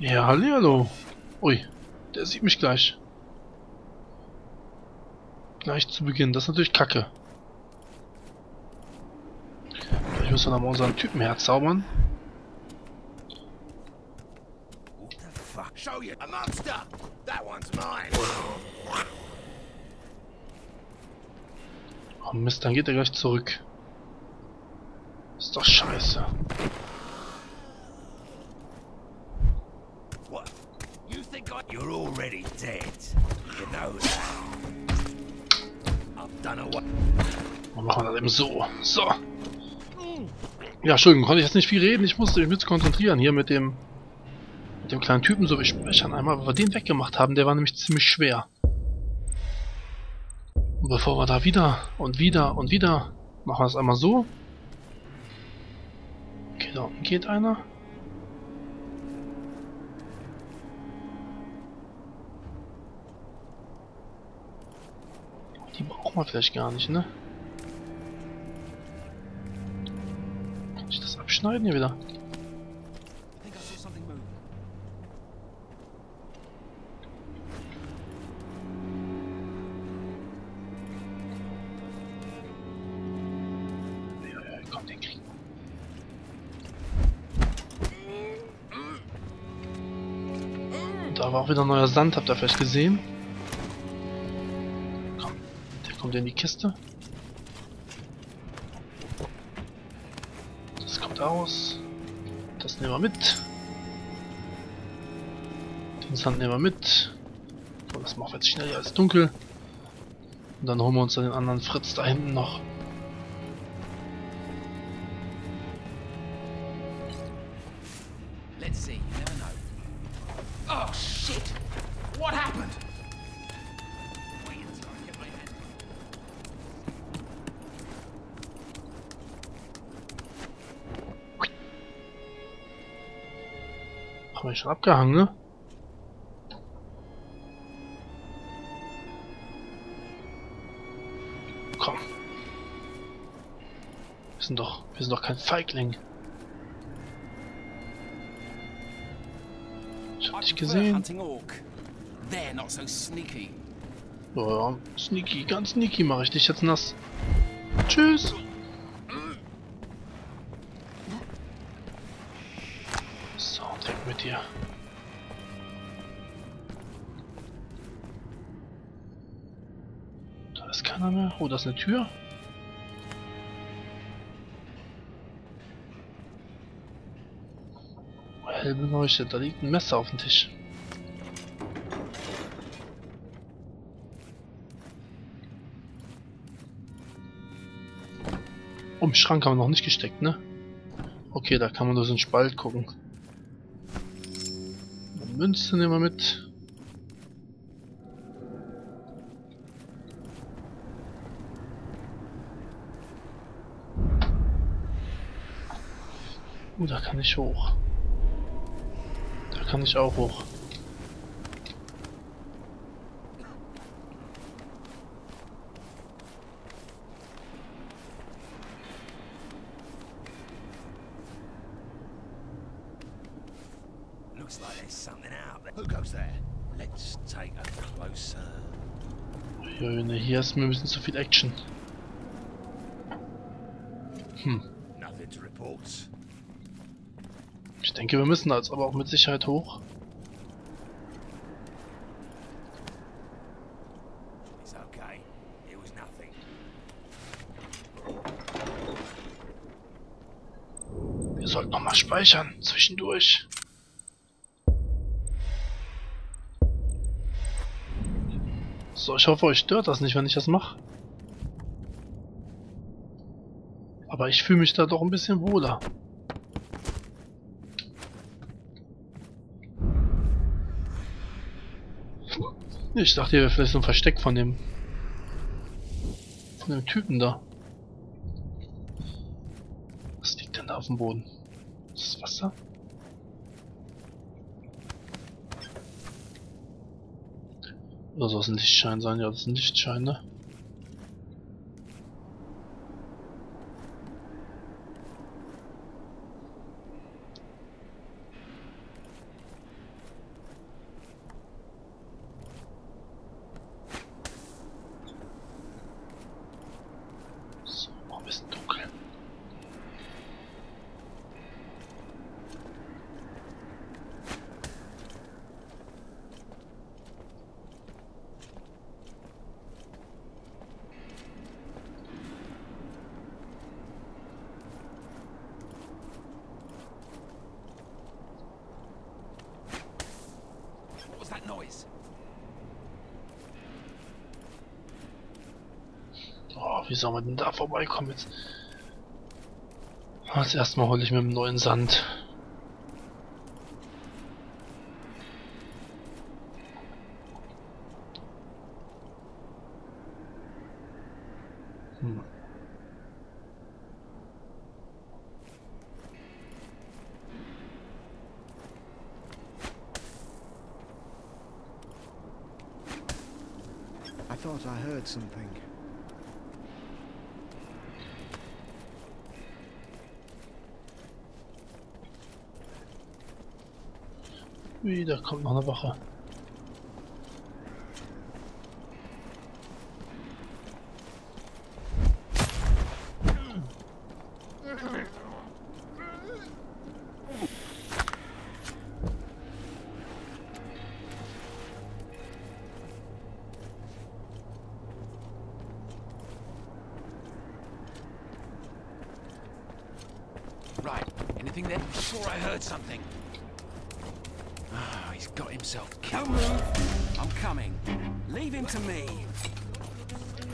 Ja, hallo. Ui, der sieht mich gleich. Gleich zu Beginn. Das ist natürlich kacke. Ich muss dann aber unseren Typen herzaubern. What the fuck? Show you a monster! That one's mine! Oh Mist, dann geht er gleich zurück. Ist doch scheiße. Dann machen wir das eben so. So. Ja, Entschuldigung, konnte ich jetzt nicht viel reden. Ich musste mich mit konzentrieren hier mit dem mit dem kleinen Typen so speichern einmal, weil wir den weggemacht haben. Der war nämlich ziemlich schwer. Und bevor wir da wieder und wieder und wieder machen wir es einmal so. Okay, da unten geht einer. Brauchen wir vielleicht gar nicht, ne? Kann ich das abschneiden hier wieder? Da war auch wieder neuer Sand, habt ihr vielleicht gesehen? Der kommt in die Kiste. Das kommt aus. Das nehmen wir mit. Den Sand nehmen wir mit. Das machen wir jetzt schnell, ist dunkel. Und dann holen wir uns dann den anderen Fritz da hinten noch. Schon abgehangen, ne? Komm. Wir sind doch, wir sind doch kein Feigling. Ich hab dich gesehen. Ja, sneaky, ganz sneaky mache ich dich jetzt nass. Tschüss. So, dir. Da ist keiner mehr. Oh, da ist eine Tür. Hell beleuchtet. Da liegt ein Messer auf dem Tisch. Oh, im Schrank haben wir noch nicht gesteckt, ne? Okay, da kann man durch so einen Spalt gucken. Eine Münze nehmen wir mit. Uh, da kann ich hoch. Da kann ich auch hoch. Looks like there's something out there. Who goes there? Let's take a closer... Junge, hier ist mir ein bisschen zu viel Action. Hm. Nothing to report. Ich denke, wir müssen da jetzt aber auch mit Sicherheit hoch. It's okay. It was nothing. Wir sollten noch mal speichern zwischendurch. So, ich hoffe, euch stört das nicht, wenn ich das mache. Aber ich fühle mich da doch ein bisschen wohler. Ich dachte, hier wäre vielleicht so ein Versteck von dem... von dem Typen da. Was liegt denn da auf dem Boden? Ist das Wasser? Oder soll es ein Lichtschein sein? Ja, das ist ein Lichtschein, ne? Wie soll man denn da vorbeikommen jetzt? Als erstmal hole ich mir einen neuen Sand. Hm. I thought I heard something. Ui, da kommt noch eine Wache. Right. Anything there? Sure, I heard something. Ah, he's got himself killed. I'm coming. Leave him to me.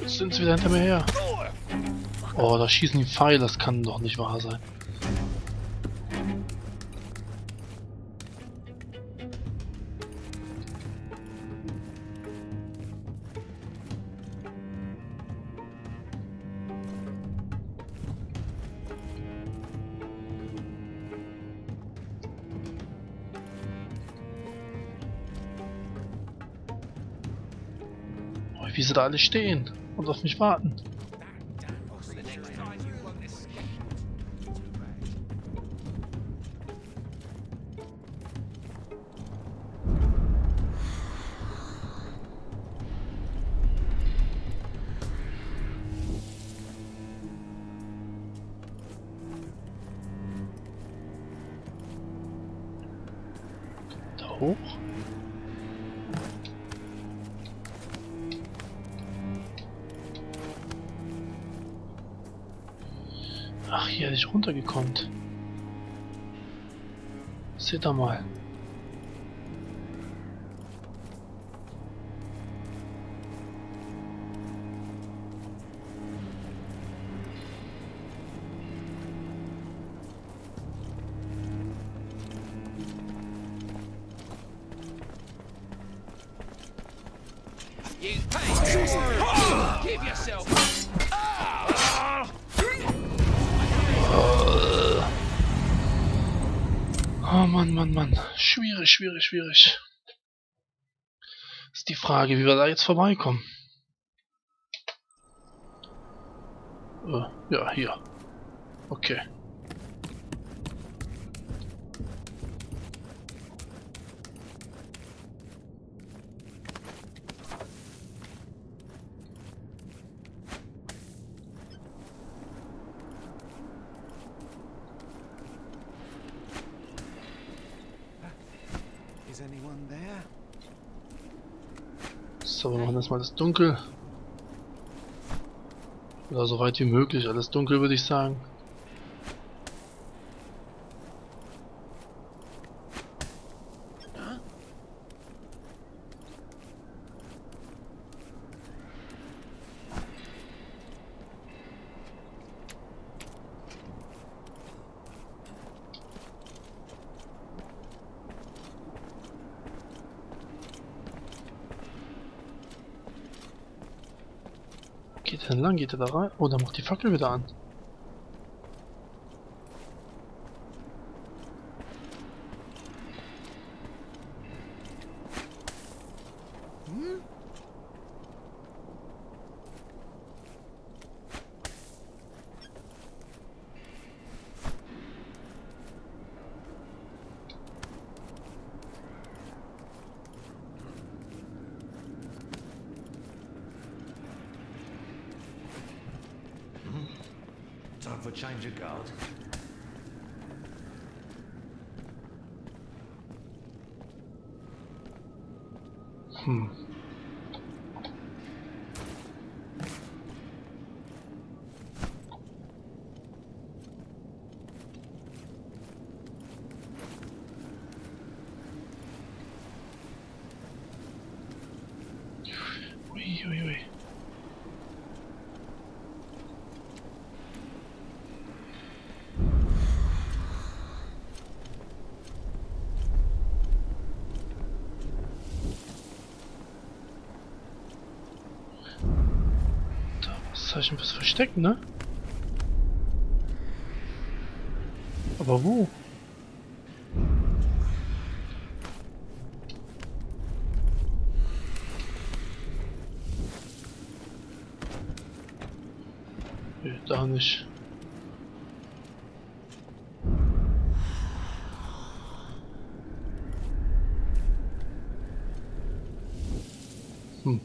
Jetzt sind sie wieder hinter mir her. Oh, da schießen die Pfeile, das kann doch nicht wahr sein. Wie sie da alle stehen und auf mich warten. Ach, hier hätte ich runtergekommen. Seht da mal. Oh Mann, Mann, Mann. Schwierig, schwierig, schwierig. Ist die Frage, wie wir da jetzt vorbeikommen. Äh, ja, hier. Okay. Is anyone there? So, wir machen erstmal das dunkel. Oder so weit wie möglich, alles dunkel würde ich sagen. Geht er da rein? Oh, da macht die Fackel wieder an. For change of guard. Hm. Fragezeichen fürs Verstecken, ne? Aber wo? Da nicht. Hm.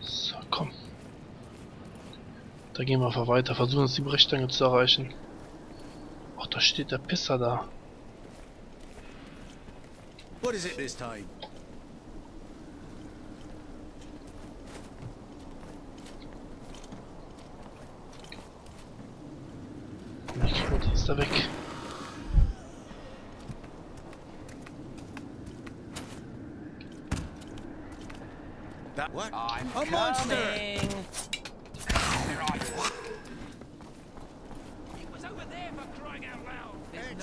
So, komm. Da gehen wir einfach weiter, versuchen uns die Brechstange zu erreichen. Ach, da steht der Pisser da. What is it this time? Gut, ist er weg. That what? I'm A monster!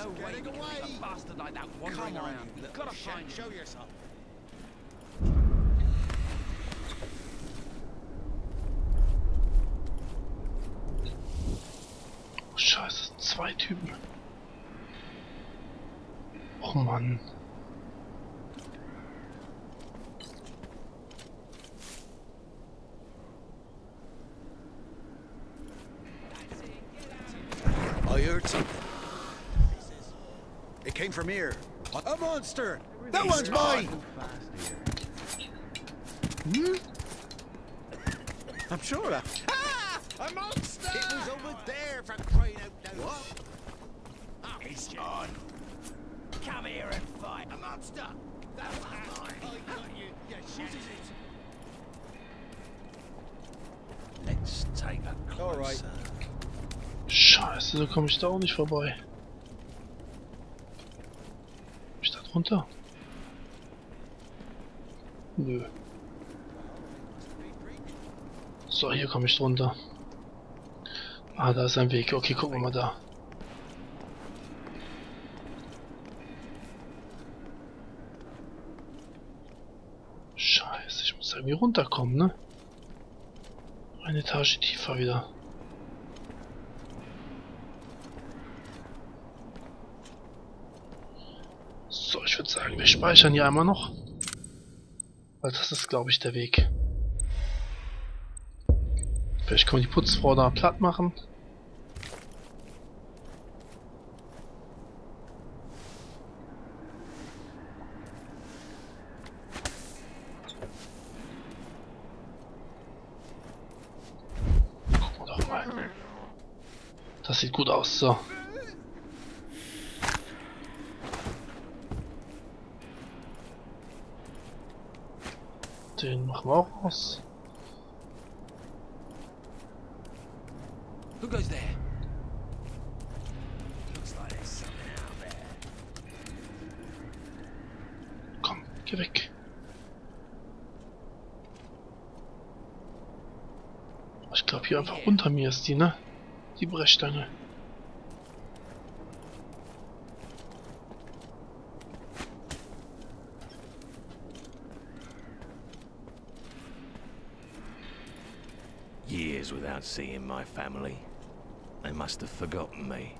No way getting away. a bastard like that wandering Come on, around. you little Gotta shit. find Show yourself. Oh, scheiße, zwei Typen. Oh Mann. I heard something. It came from here. A monster! That one's mine! Hmm? I'm sure that. Ah! A monster! It was over there for crying out loud. What? Oh, it's on. Come here and fight. A monster! That one's mine. I got you, you shit. Let's take a All right. Scheiße, so komme ich da auch nicht vorbei. Drunter? Nö. So, hier komme ich drunter. Ah, da ist ein Weg. Okay, gucken wir mal da. Scheiße, ich muss irgendwie runterkommen, ne? Eine Etage tiefer wieder. So, ich würde sagen, wir speichern hier einmal noch. Weil das ist, glaube ich, der Weg. Vielleicht können wir die Putzfrau da platt machen. Gucken wir doch mal. Das sieht gut aus, so. Den machen wir auch aus. Who goes there? Looks like there's something out there. Komm, geh weg. Ich glaube hier einfach unter mir ist die, ne? Die Brechstange. Seeing my family. They must have forgotten me.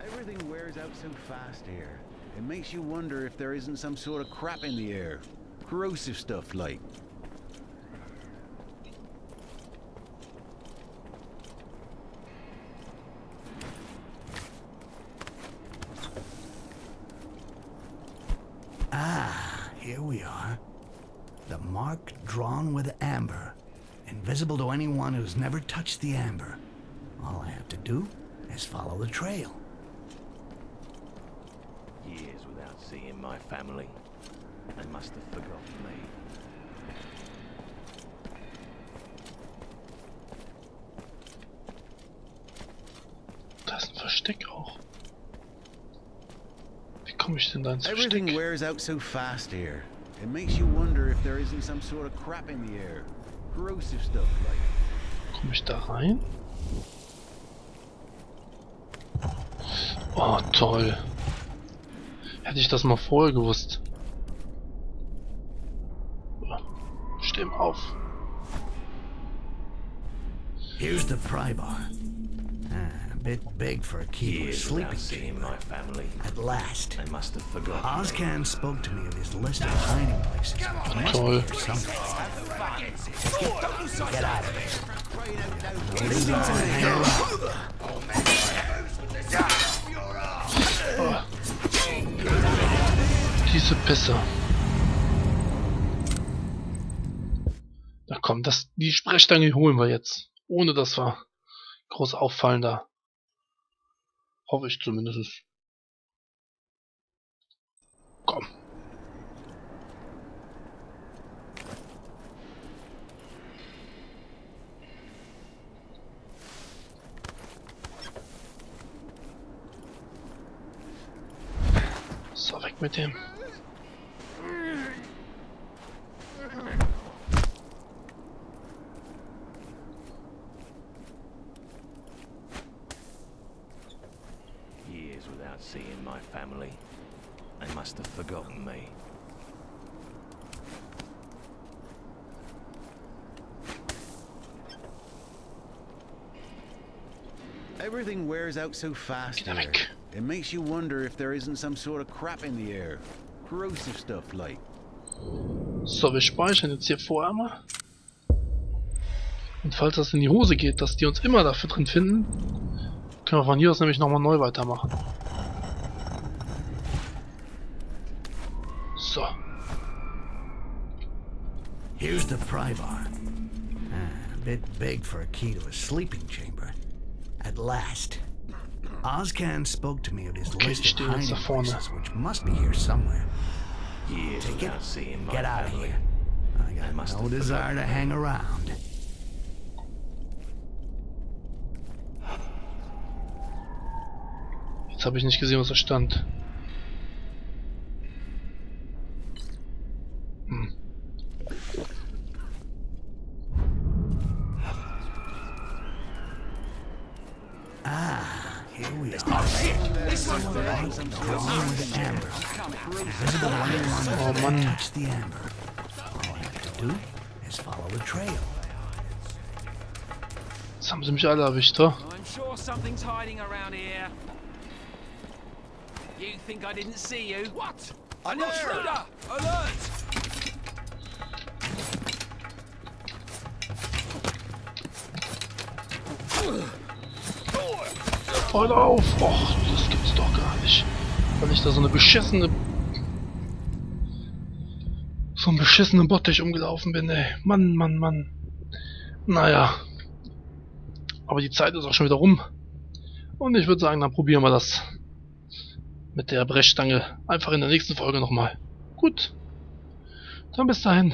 Everything wears out so fast here. It makes you wonder if there isn't some sort of crap in the air. Corrosive stuff like. Ah, here we are. The mark drawn with amber. Invisible to anyone who's never touched the amber. All I have to do is follow the trail. Years without seeing my family. They must have forgotten me. Da ist ein Versteck auch. Wie komme ich denn da ins Everything Versteck? wears out so fast here. It makes you wonder if there isn't some sort of crap in the air. Corrosive stuff like. Komme ich da rein? Oh, toll. Hätte ich das mal vorher gewusst. Steh mal auf. Here's the pry bar. A bit big for a key to a Years sleeping chamber. my family. At last. I must have forgotten. Ozcan spoke to me of his list of hiding places. Toll. Get out of there. Leave it to around. Diese Pisse. Na komm, das, die Sprechstange holen wir jetzt. Ohne dass wir groß auffallen da. Hoffe ich zumindest. Komm. So, weg mit dem. Years without seeing my family. They must have forgotten me. Everything wears out so fast here. weg. It makes you wonder if there isn't some sort of crap in the air. Corrosive stuff like. So, wir speichern jetzt hier vorher mal. Und falls das in die Hose geht, dass die uns immer dafür drin finden, können wir von hier aus nämlich nochmal neu weitermachen. So. Here's the pry bar. Ah, a bit big for a key to a sleeping chamber. At last. Ozcan spoke to me of his Okay, list ich of stehe jetzt hiding places, which must be here somewhere. Years Take it. without seeing my Get out of here. I I must no desire to hang around. Jetzt habe ich nicht gesehen, was da stand. What? An intruder! Alert! Voll auf! Och, das gibt's doch gar nicht. Weil ich da so eine beschissene... So einen beschissenen Bottich umgelaufen bin, ey. Mann, Mann, Mann. Naja. Aber die Zeit ist auch schon wieder rum. Und ich würde sagen, dann probieren wir das. Mit der Brechstange. Einfach in der nächsten Folge nochmal. Gut. Dann bis dahin.